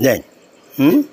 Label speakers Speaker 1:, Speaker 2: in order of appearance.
Speaker 1: 人嗯